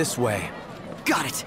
This way. Got it.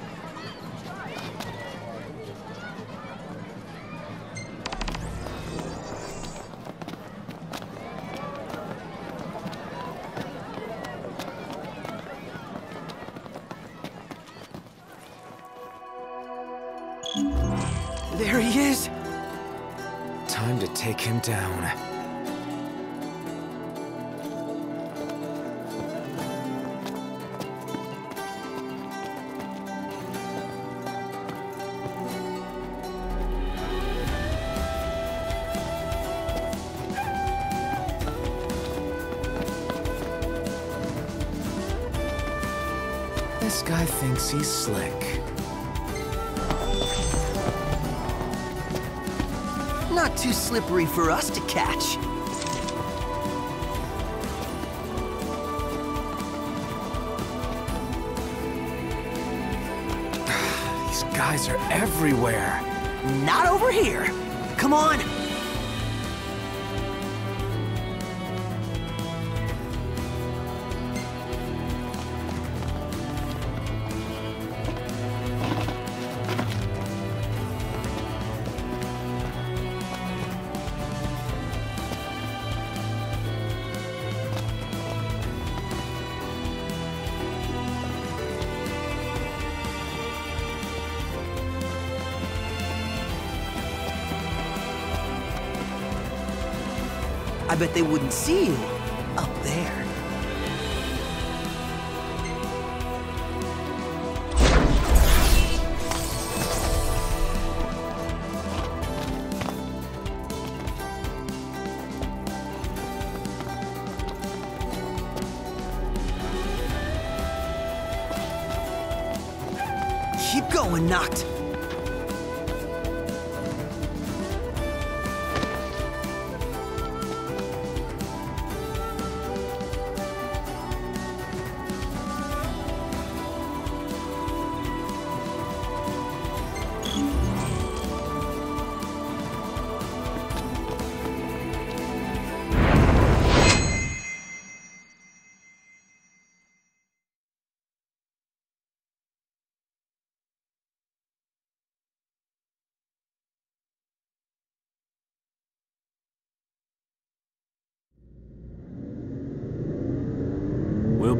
I bet they wouldn't see you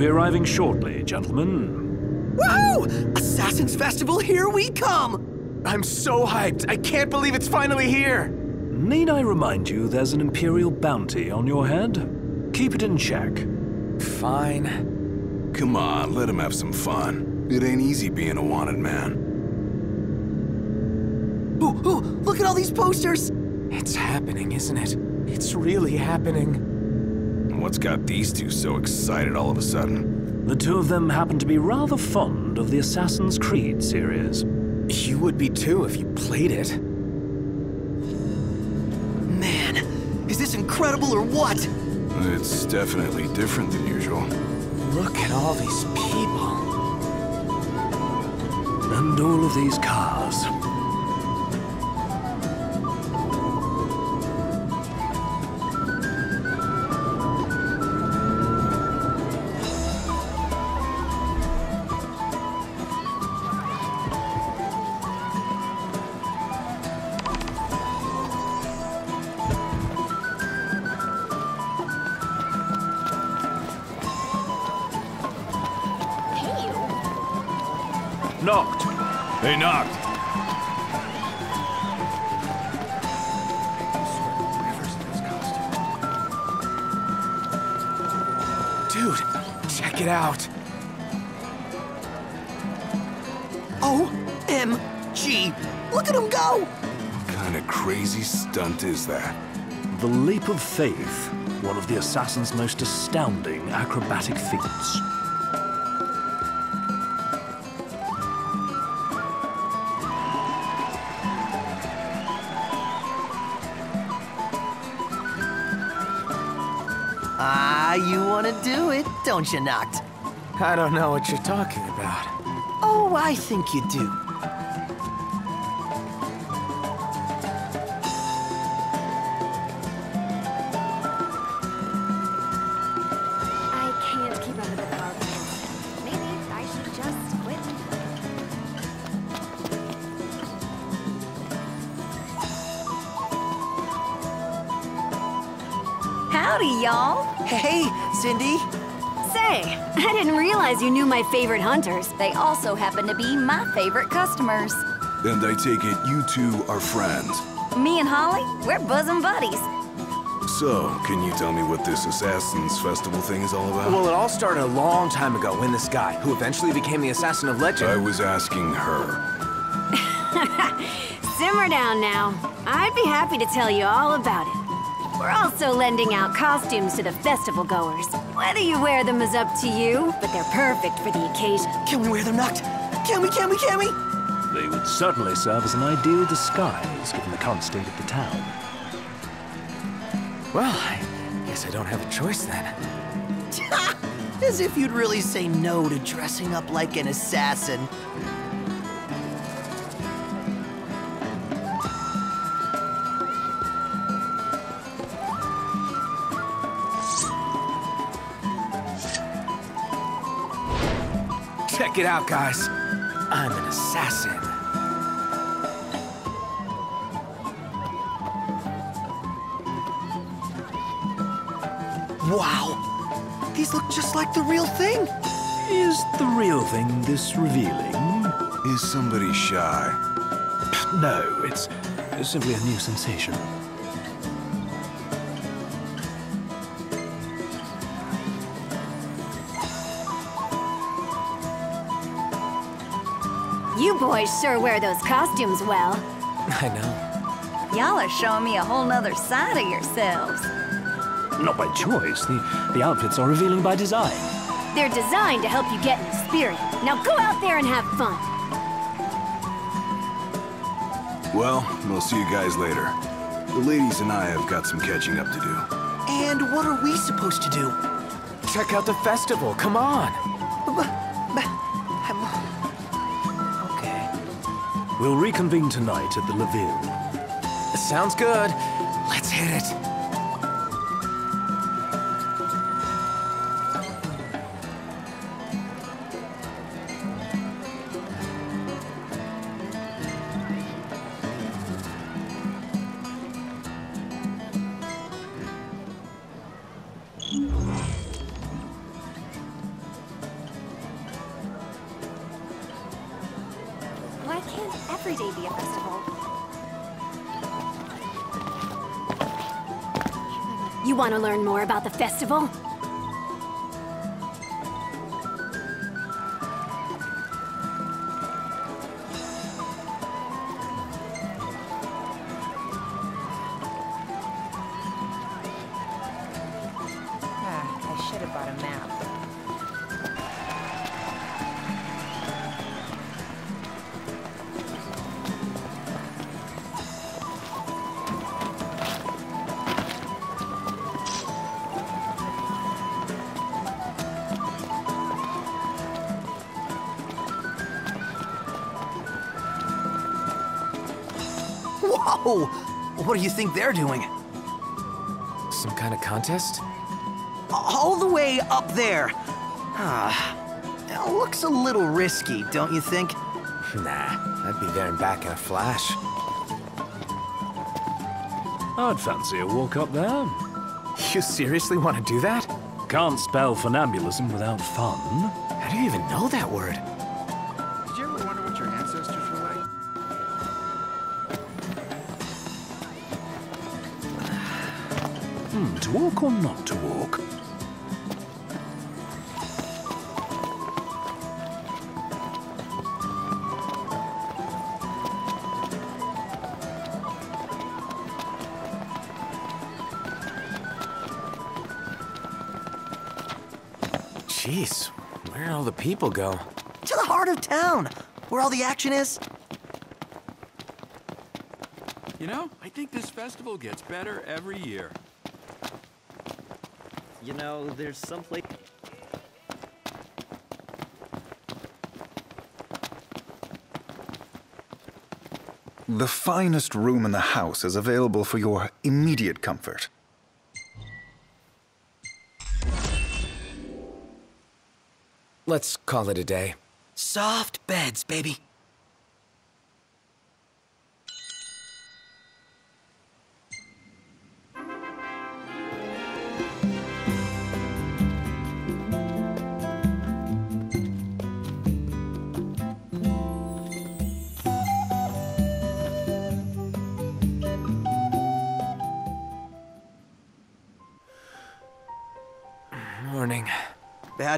be arriving shortly, gentlemen. Woo! Assassin's Festival, here we come! I'm so hyped. I can't believe it's finally here. Need I remind you there's an Imperial bounty on your head? Keep it in check. Fine. Come on, let him have some fun. It ain't easy being a wanted man. Ooh, ooh, look at all these posters! It's happening, isn't it? It's really happening. What's got these two so excited all of a sudden? The two of them happen to be rather fond of the Assassin's Creed series. You would be too if you played it. Man, is this incredible or what? It's definitely different than usual. Look at all these people. And all of these cars. Leap of Faith, one of the Assassin's most astounding acrobatic feats. Ah, you want to do it, don't you, Noct? I don't know what you're talking about. Oh, I think you do. Cindy. Say, I didn't realize you knew my favorite hunters. They also happen to be my favorite customers. And I take it you two are friends. Me and Holly, we're bosom buddies. So, can you tell me what this Assassin's Festival thing is all about? Well, it all started a long time ago when this guy, who eventually became the Assassin of Legend... I was asking her. Simmer down now. I'd be happy to tell you all about it. We're also lending out costumes to the festival goers. Whether you wear them is up to you, but they're perfect for the occasion. Can we wear them Noct? Can we, can we, can we? They would certainly serve as an ideal disguise, given the current state of the town. Well, I guess I don't have a choice then. As if you'd really say no to dressing up like an assassin. Check it out, guys. I'm an assassin. Wow. These look just like the real thing. Is the real thing this revealing? Is somebody shy? No, it's simply a new sensation. Boys sure wear those costumes well. I know. Y'all are showing me a whole nother side of yourselves. Not by choice. The, the outfits are revealing by design. They're designed to help you get in the spirit. Now go out there and have fun. Well, we'll see you guys later. The ladies and I have got some catching up to do. And what are we supposed to do? Check out the festival, come on. We'll reconvene tonight at the Leville. Sounds good. Let's hit it. Festival? What do you think they're doing? Some kind of contest? All the way up there. Ah, it looks a little risky, don't you think? Nah, I'd be there and back in a flash. I'd fancy a walk up there. You seriously want to do that? Can't spell funambulism without fun. How do you even know that word? Or not to walk? Jeez, where'd all the people go? To the heart of town, where all the action is. You know, I think this festival gets better every year. You know, there's some place. The finest room in the house is available for your immediate comfort. Let's call it a day. Soft beds, baby.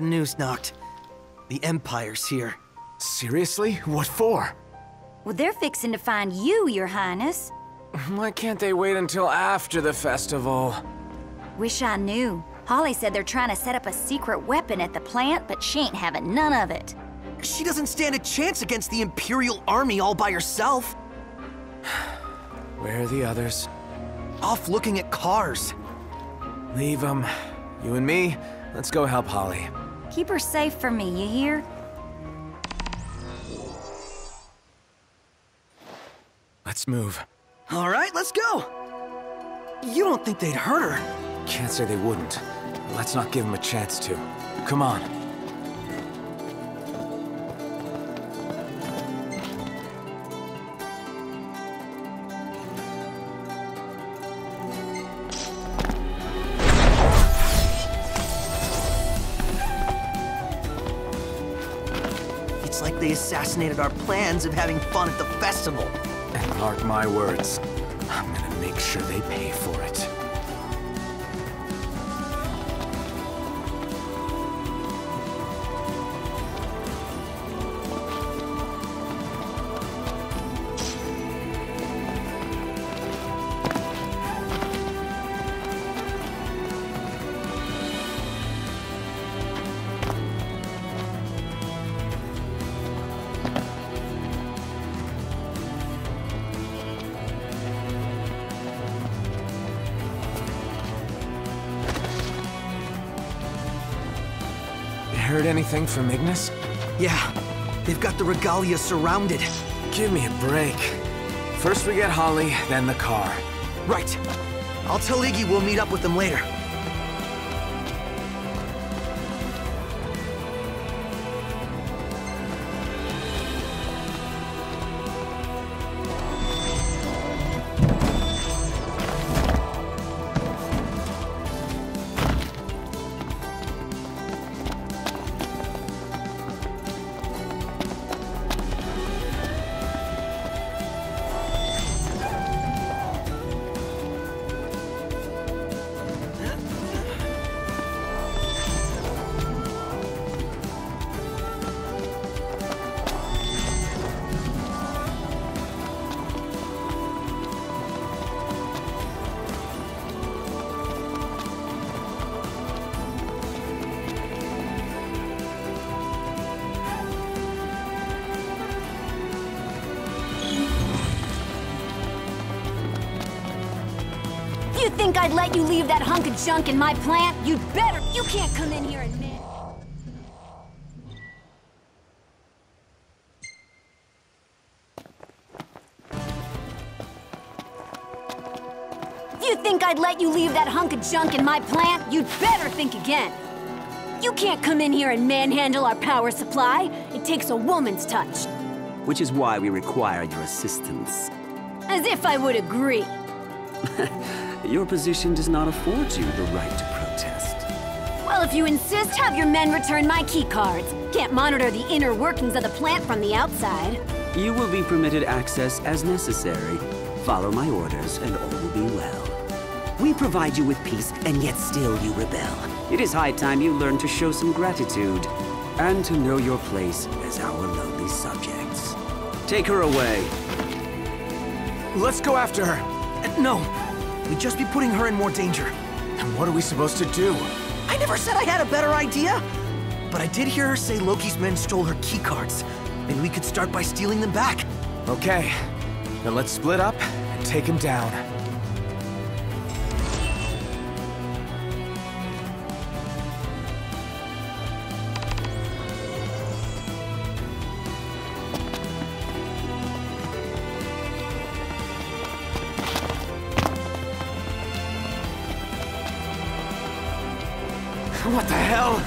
News, Noct. The Empire's here. Seriously? What for? Well, they're fixing to find you, Your Highness. Why can't they wait until after the festival? Wish I knew. Holly said they're trying to set up a secret weapon at the plant, but she ain't having none of it. She doesn't stand a chance against the Imperial Army all by herself. Where are the others? Off looking at cars. Leave them. You and me, let's go help Holly. Keep her safe for me, you hear? Let's move. All right, let's go. You don't think they'd hurt her? Can't say they wouldn't. Let's not give them a chance to. Come on. They assassinated our plans of having fun at the festival. And mark my words, I'm gonna make sure they pay for it. Anything from Ignis? Yeah, they've got the Regalia surrounded. Give me a break. First we get Holly, then the car. Right. I'll tell Iggy we'll meet up with them later. Think I'd let you leave that hunk of junk in my plant, you'd better. You can't come in here and man. You think I'd let you leave that hunk of junk in my plant, you'd better think again. You can't come in here and manhandle our power supply. It takes a woman's touch. Which is why we require your assistance. As if I would agree. Your position does not afford you the right to protest. Well, if you insist, have your men return my key cards. Can't monitor the inner workings of the plant from the outside. You will be permitted access as necessary. Follow my orders, and all will be well. We provide you with peace, and yet still you rebel. It is high time you learn to show some gratitude, and to know your place as our lowly subjects. Take her away. Let's go after her. No, we'd just be putting her in more danger. And what are we supposed to do? I never said I had a better idea. But I did hear her say Loqi's men stole her keycards. Maybe we could start by stealing them back. Okay, then let's split up and take him down. What the hell?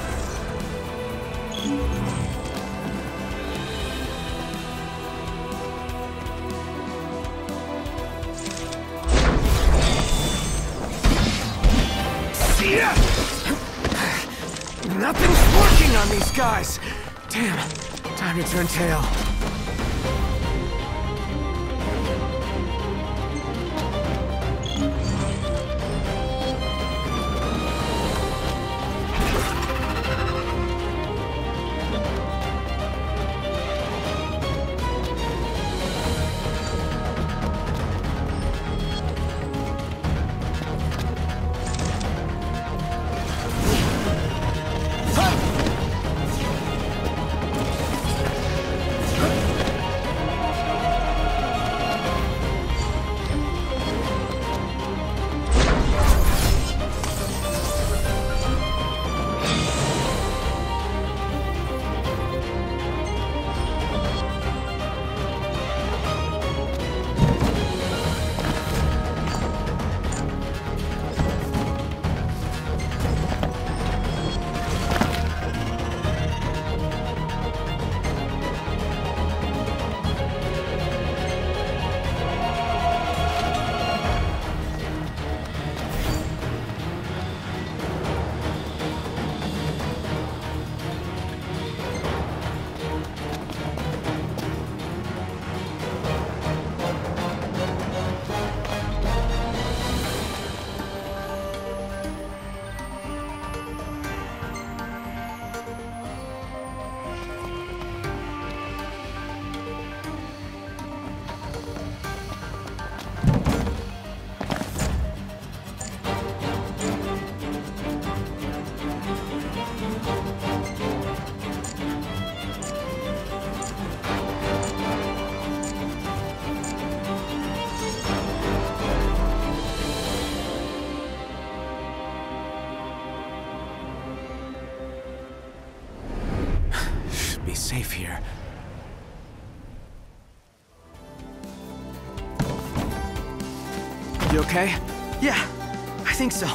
Nothing's working on these guys. Damn. Time to turn tail. Okay? Yeah, I think so.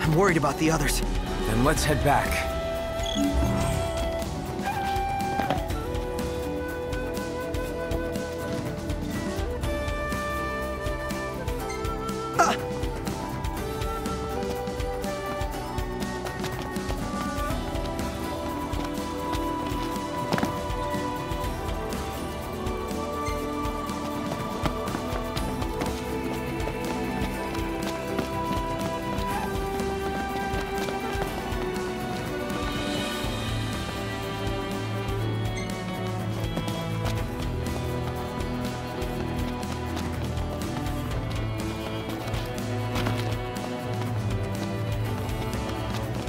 I'm worried about the others. Then let's head back.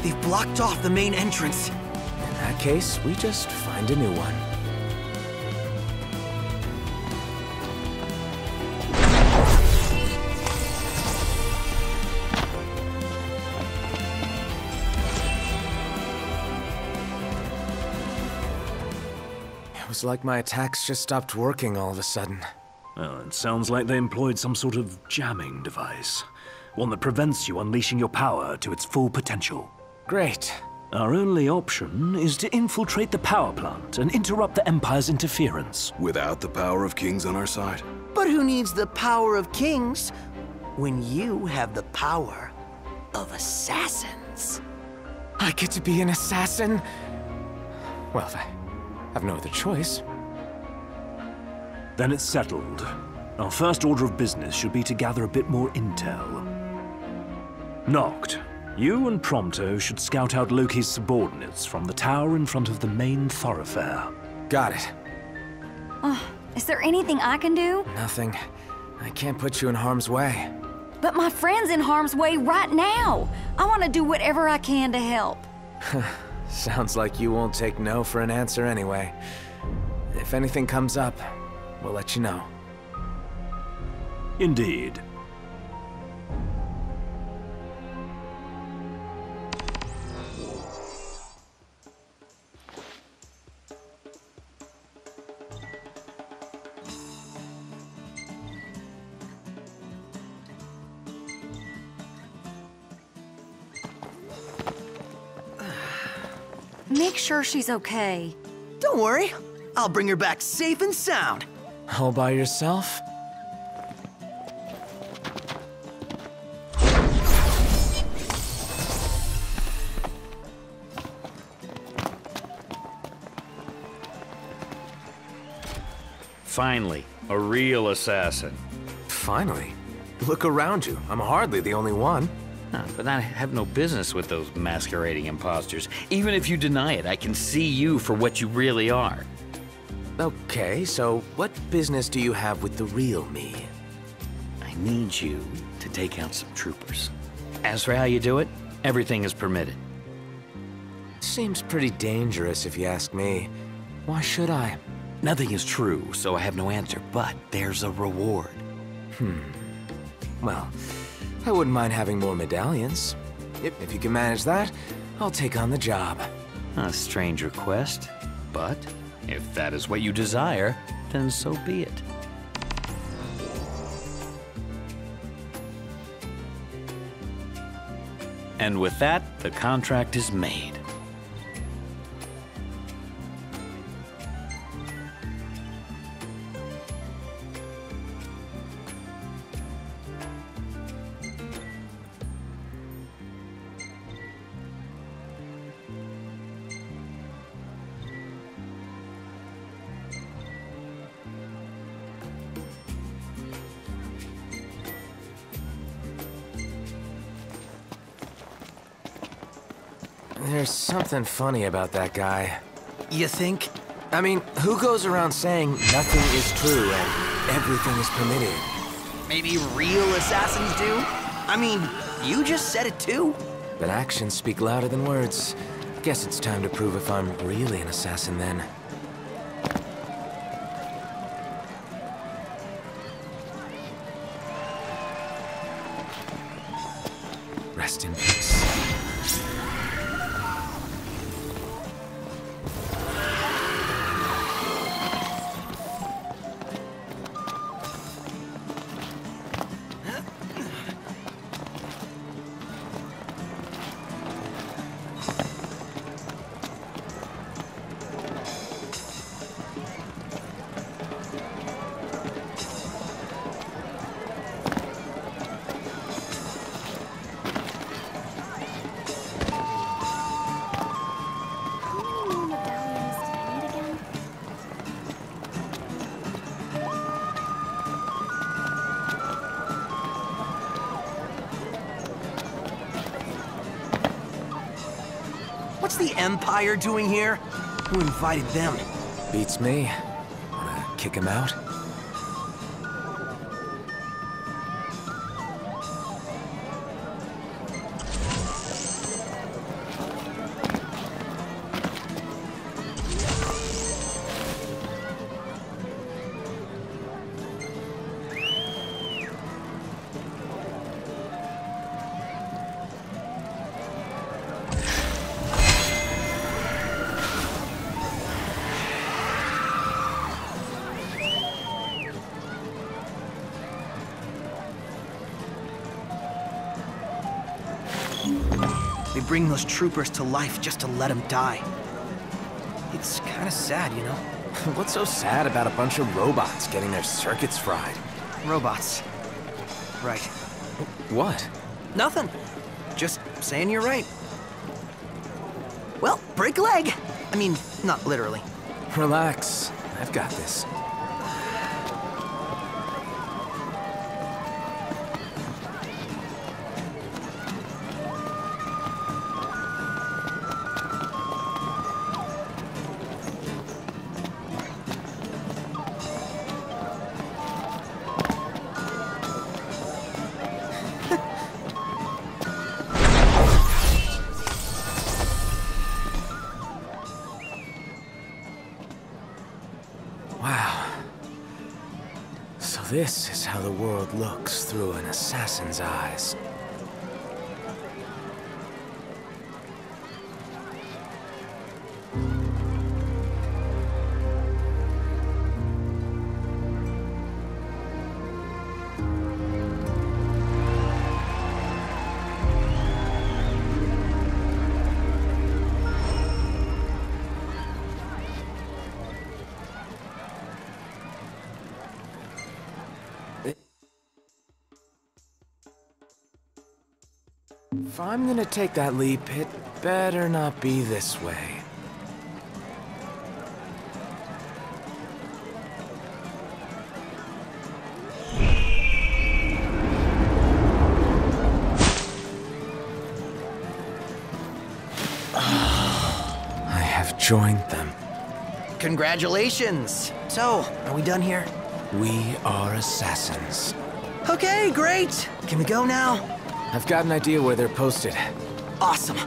They've blocked off the main entrance. In that case, we just find a new one. It was like my attacks just stopped working all of a sudden. Well, it sounds like they employed some sort of jamming device. One that prevents you unleashing your power to its full potential. Great. Our only option is to infiltrate the power plant and interrupt the Empire's interference. Without the power of kings on our side? But who needs the power of kings when you have the power of assassins? I get to be an assassin? Well, I have no other choice. Then it's settled. Our first order of business should be to gather a bit more intel. Noct, you and Prompto should scout out Loqi's subordinates from the tower in front of the main thoroughfare. Got it. Uh, is there anything I can do? Nothing. I can't put you in harm's way. But my friend's in harm's way right now. I want to do whatever I can to help. Sounds like you won't take no for an answer anyway. If anything comes up, we'll let you know. Indeed. Make sure she's okay. Don't worry, I'll bring her back safe and sound. All by yourself? Finally, a real assassin. Finally. Look around you. I'm hardly the only one. But I have no business with those masquerading imposters. Even if you deny it, I can see you for what you really are. Okay, so what business do you have with the real me? I need you to take out some troopers. As for how you do it, everything is permitted. Seems pretty dangerous if you ask me. Why should I? Nothing is true, so I have no answer, but there's a reward. Hmm. Well, I wouldn't mind having more medallions. If, you can manage that, I'll take on the job. A strange request, but if that is what you desire, then so be it. And with that, the contract is made. There's something funny about that guy. You think? I mean, who goes around saying nothing is true and everything is permitted? Maybe real assassins do? I mean, you just said it too. But actions speak louder than words. Guess it's time to prove if I'm really an assassin then. Empire doing here? Who invited them? Beats me. Wanna kick him out? Bring those troopers to life just to let them die. It's kind of sad, you know? What's so sad about a bunch of robots getting their circuits fried? Robots. Right. What? Nothing. Just saying you're right. Well, break a leg. I mean, not literally. Relax. I've got this. Assassin's eyes. If I'm gonna take that leap, it better not be this way. I have joined them. Congratulations. So, are we done here? We are assassins. Okay, great. Can we go now? I've got an idea where they're posted. Awesome.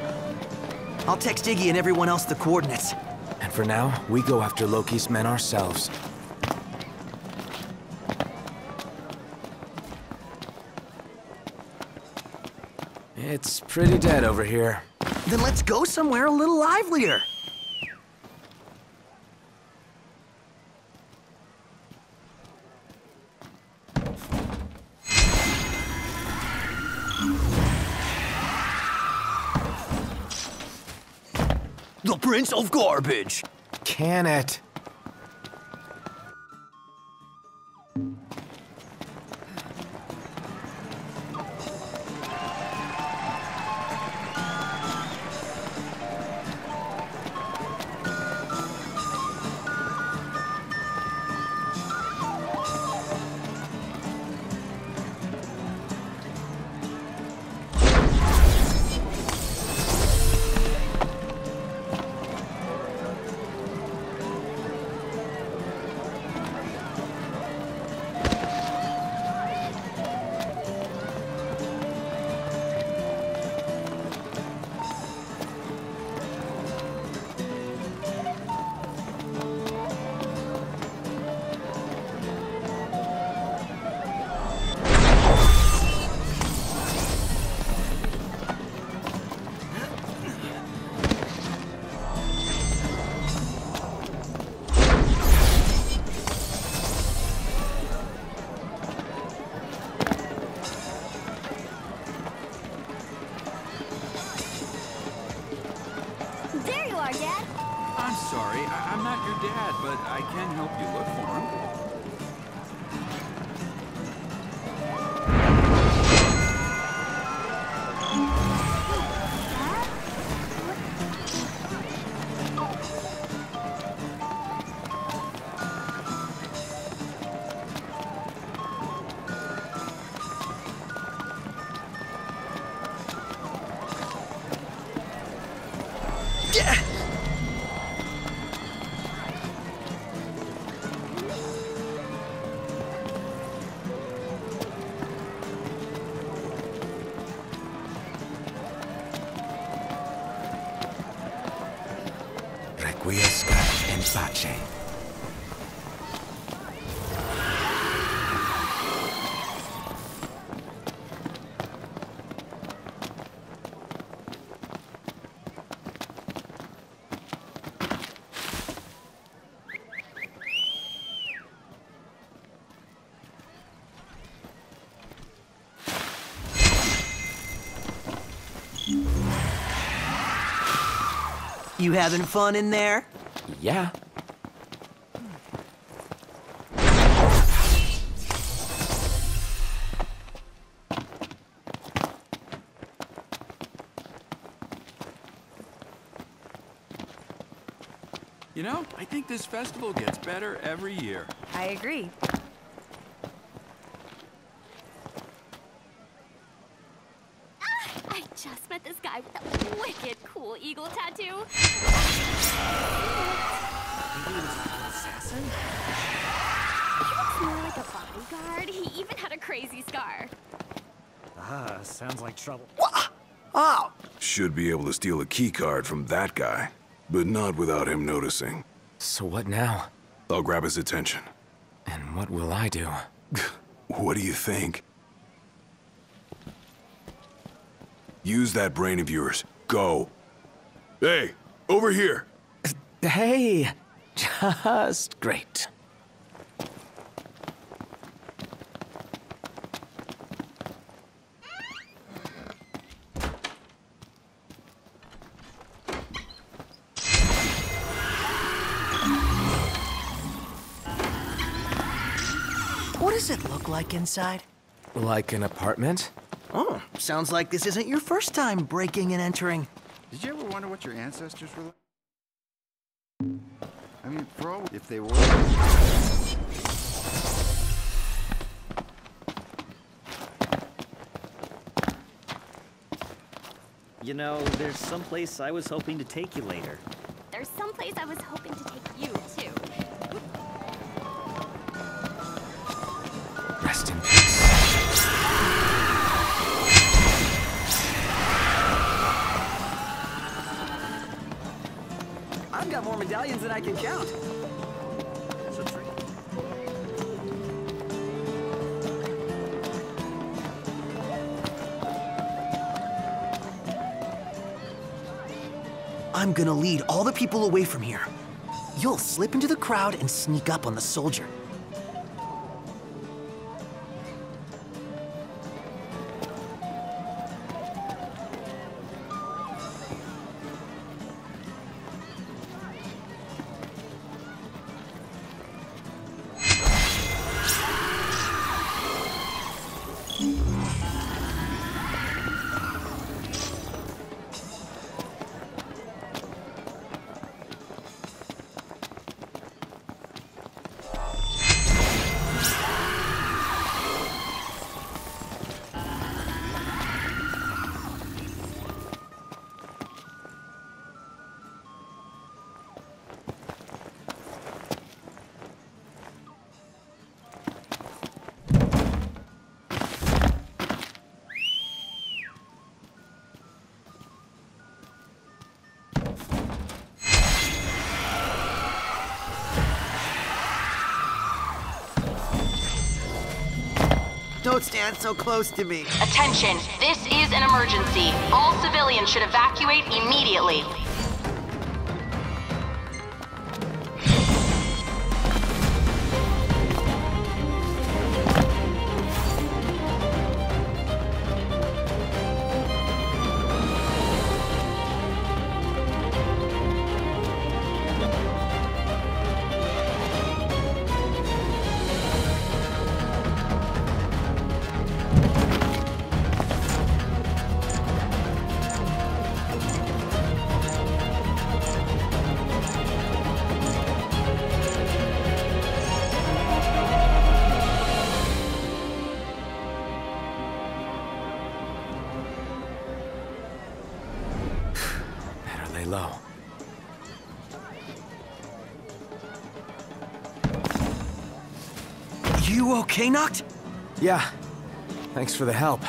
I'll text Iggy and everyone else the coordinates. And for now, we go after Loqi's men ourselves. It's pretty dead over here. Then let's go somewhere a little livelier. Prince of Garbage. Can it? You having fun in there? Yeah. You know, I think this festival gets better every year. I agree. Sounds like trouble. Oh! Should be able to steal a keycard from that guy, but not without him noticing. So what now? I'll grab his attention. And what will I do? What do you think? Use that brain of yours. Go. Hey, over here. Hey, just great. Look like inside? Like an apartment? Oh, sounds like this isn't your first time breaking and entering. Did you ever wonder what your ancestors were like? I mean, for all if they were. You know, there's someplace I was hoping to take you later. There's someplace I was hoping to take than I can count. I'm gonna lead all the people away from here. You'll slip into the crowd and sneak up on the soldier. Don't stand so close to me. Attention, this is an emergency. All civilians should evacuate immediately. Okay, Noct? Yeah. Thanks for the help.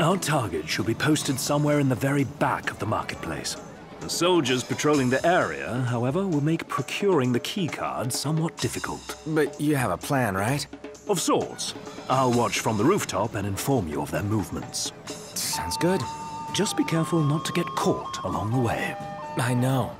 Our target should be posted somewhere in the very back of the marketplace. The soldiers patrolling the area, however, will make procuring the keycard somewhat difficult. But you have a plan, right? Of sorts. I'll watch from the rooftop and inform you of their movements. Sounds good. Just be careful not to get caught along the way. I know.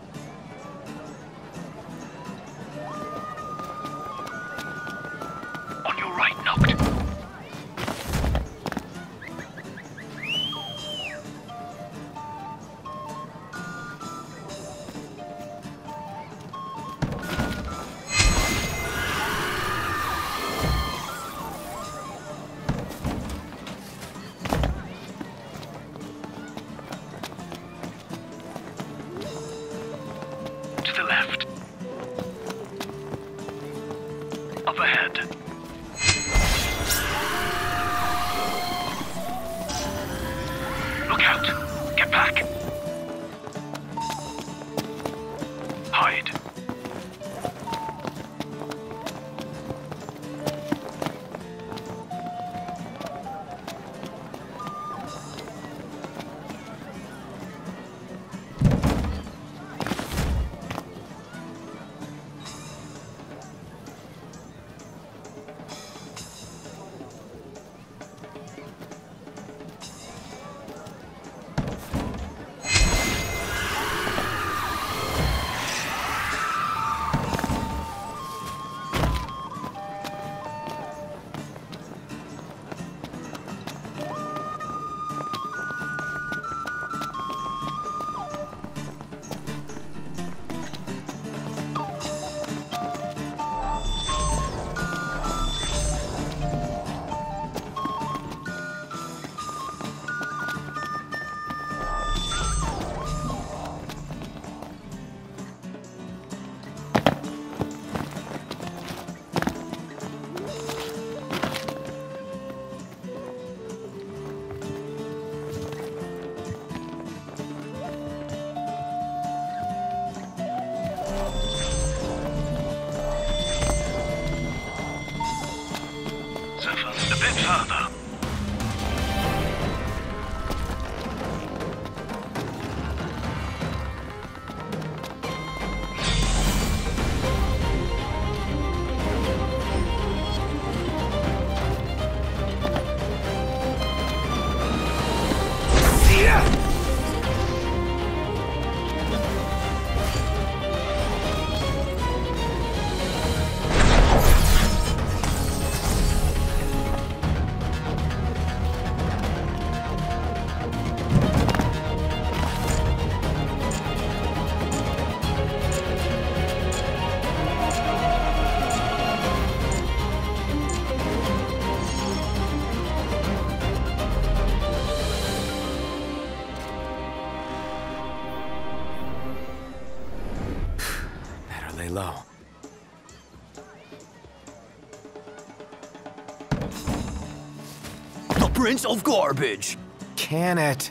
Prince of Garbage! Can it?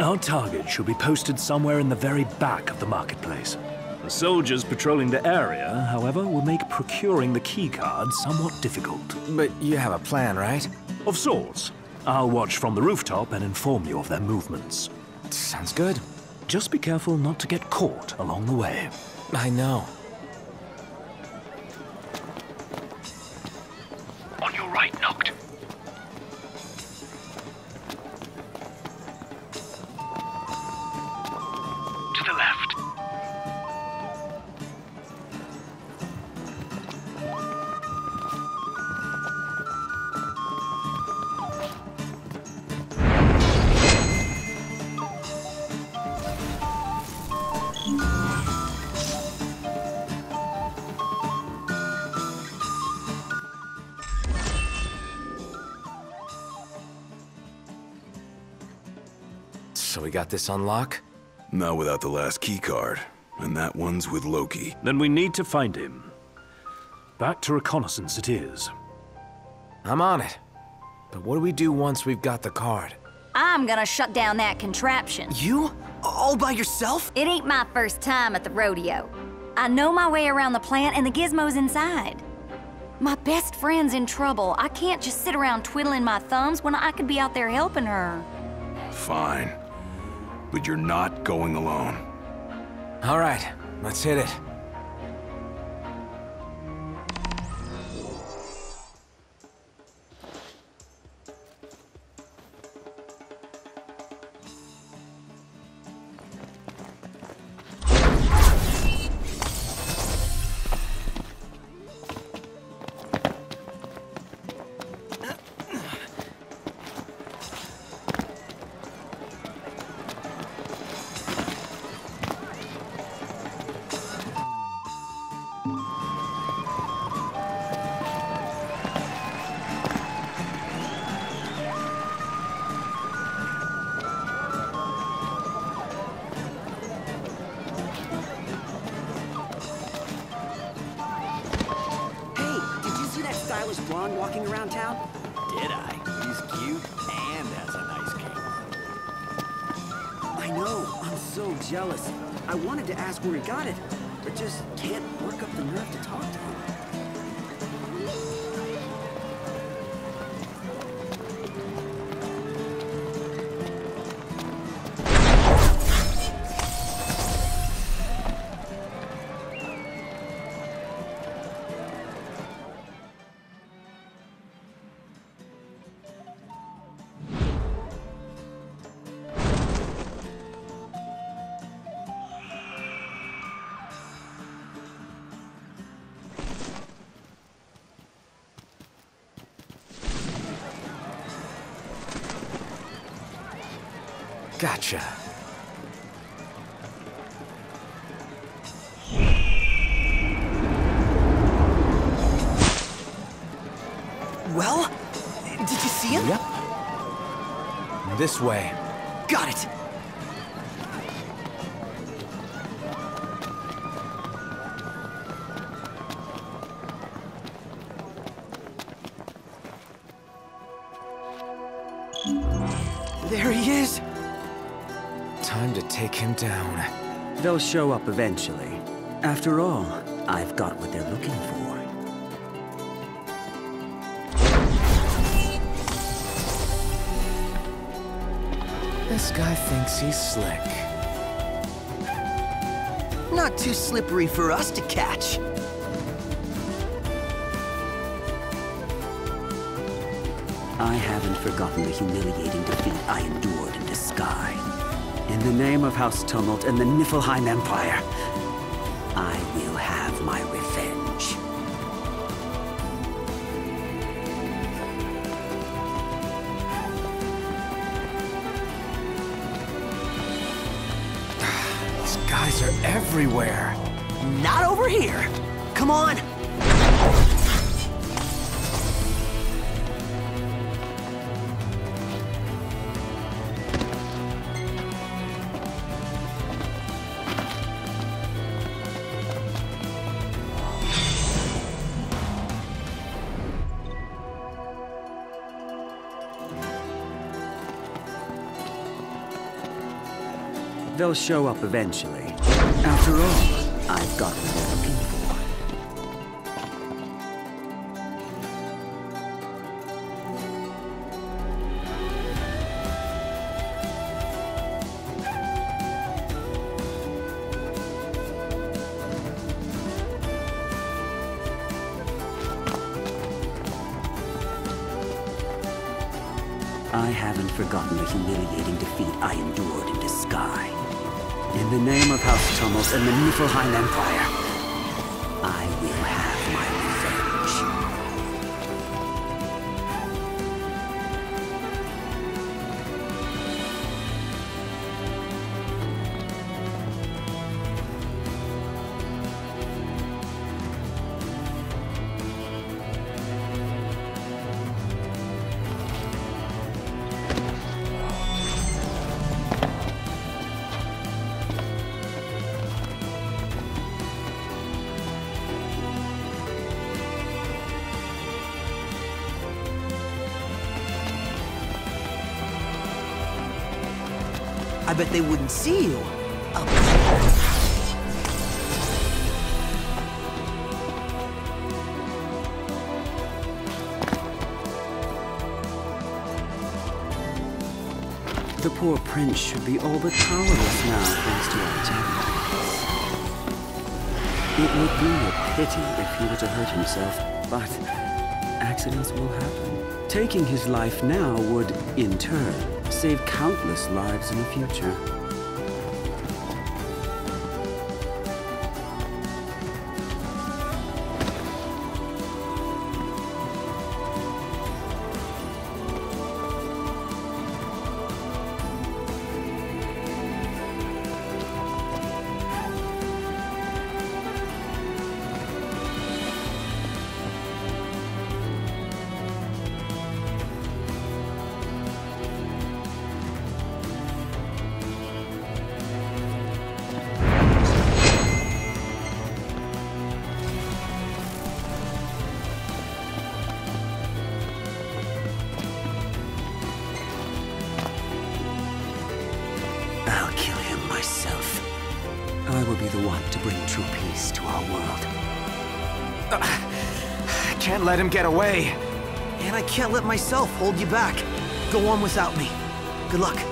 Our target should be posted somewhere in the very back of the marketplace. The soldiers patrolling the area, however, will make procuring the keycard somewhat difficult. But you have a plan, right? Of sorts. I'll watch from the rooftop and inform you of their movements. Sounds good. Just be careful not to get caught along the way. I know. Got this unlock? Not without the last key card. And that one's with Loqi. Then we need to find him. Back to reconnaissance it is. I'm on it. But what do we do once we've got the card? I'm gonna shut down that contraption. You? All by yourself? It ain't my first time at the rodeo. I know my way around the plant and the gizmos inside. My best friend's in trouble. I can't just sit around twiddling my thumbs when I could be out there helping her. Fine. But you're not going alone. All right, let's hit it. Gotcha. Well, did you see him? Yep. This way. Got it. They'll show up eventually. After all, I've got what they're looking for. This guy thinks he's slick. Not too slippery for us to catch. I haven't forgotten the humiliating defeat I endured in Sky. In the name of House Tummelt and the Niflheim Empire, I will have my revenge. These guys are everywhere. Not over here. Come on. They'll show up eventually. After all, I've got what they're and the Niflheim Empire, bet they wouldn't see you. Oh. The poor prince should be all but powerless now, thanks to our tactics. It would be a pity if he were to hurt himself, but accidents will happen. Taking his life now would, in turn, save countless lives in the future. Get away. And I can't let myself hold you back. Go on without me. Good luck.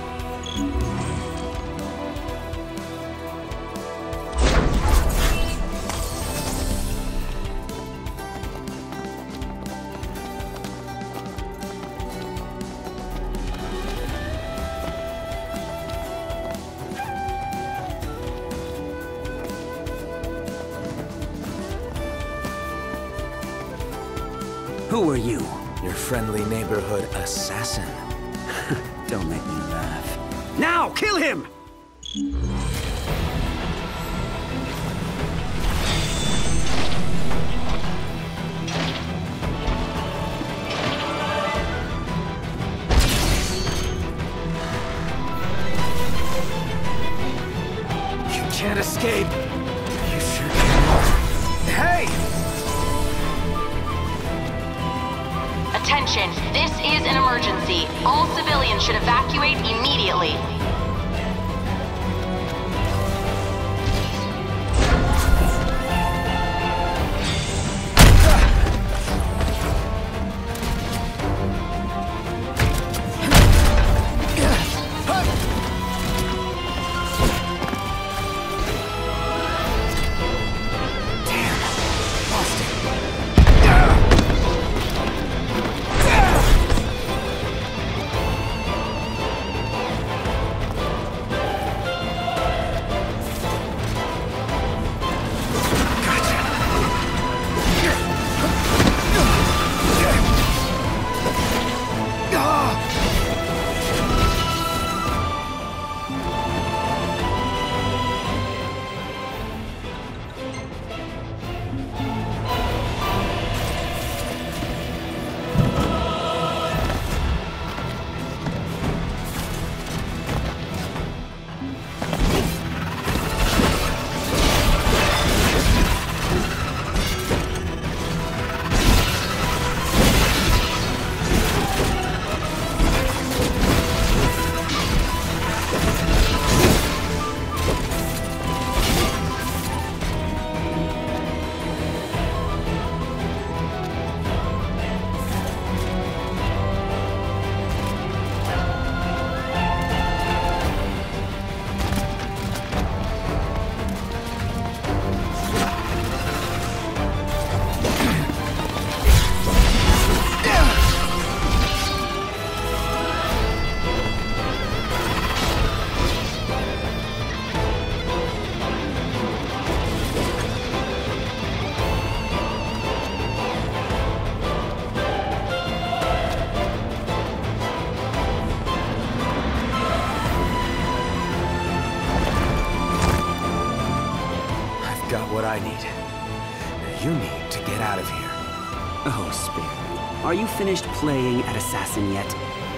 You finished playing at assassin yet,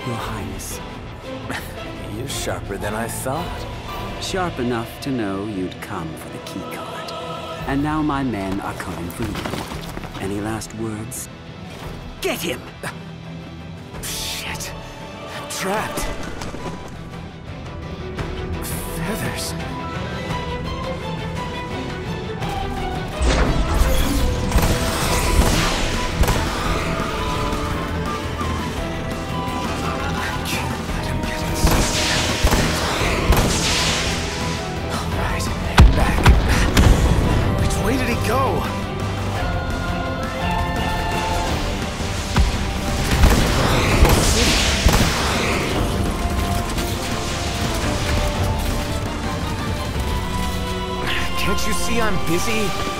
Your Highness? You're sharper than I thought. Sharp enough to know you'd come for the key card. And now my men are coming for you. Any last words? Get him! Shit. I'm trapped. Can't you see I'm busy?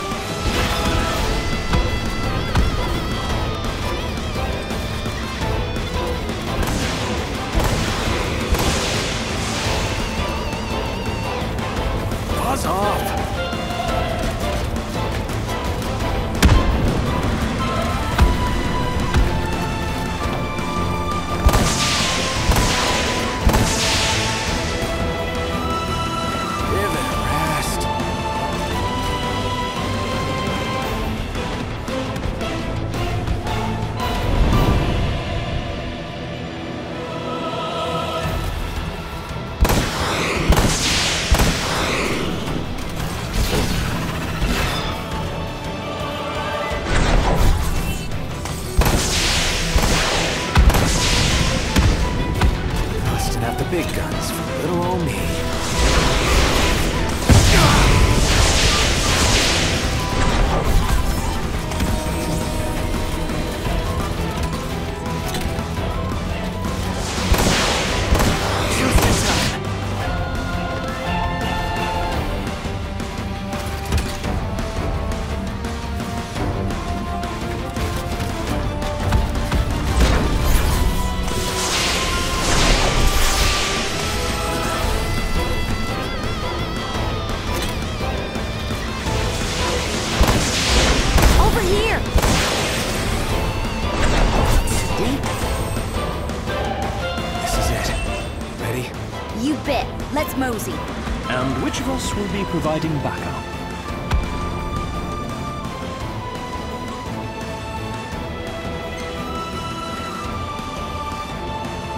You bet. Let's mosey. And which of us will be providing backup?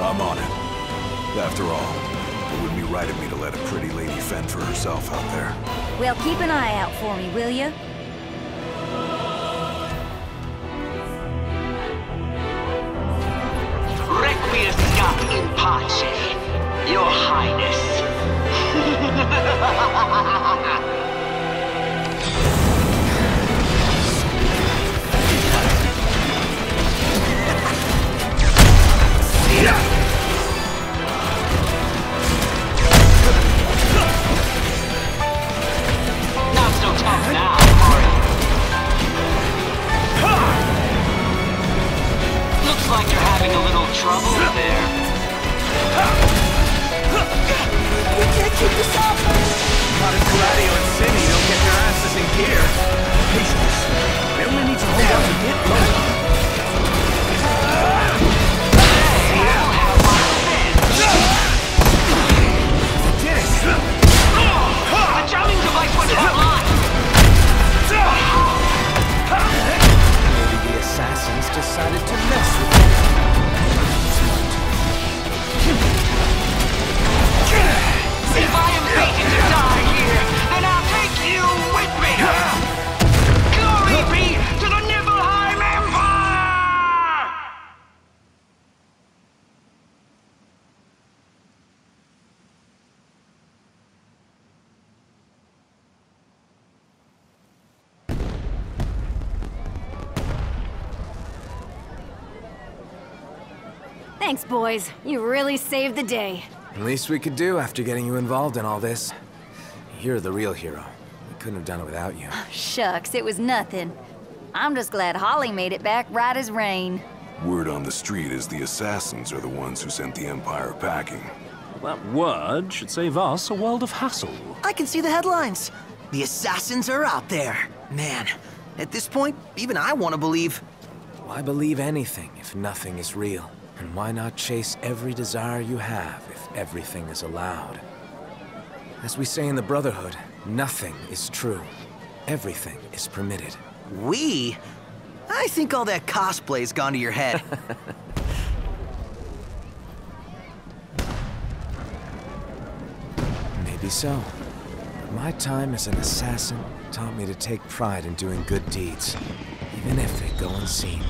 I'm on it. After all, it wouldn't be right of me to let a pretty lady fend for herself out there. Well, keep an eye out for me, will you? Requiescat in pace, trouble there. We can't keep this up! Not if Gladio and Cindy don't get their asses in gear. Patience. They only need to hold out a bit longer. Thanks, boys. You really saved the day. Least we could do after getting you involved in all this. You're the real hero. We couldn't have done it without you. Oh, shucks, it was nothing. I'm just glad Holly made it back right as rain. Word on the street is the assassins are the ones who sent the Empire packing. That word should save us a world of hassle. I can see the headlines. The assassins are out there. Man, at this point, even I want to believe. Why believe anything if nothing is real? And why not chase every desire you have if everything is allowed? As we say in the Brotherhood, nothing is true. Everything is permitted. We? I think all that cosplay's gone to your head. Maybe so. But my time as an assassin taught me to take pride in doing good deeds, even if they go unseen.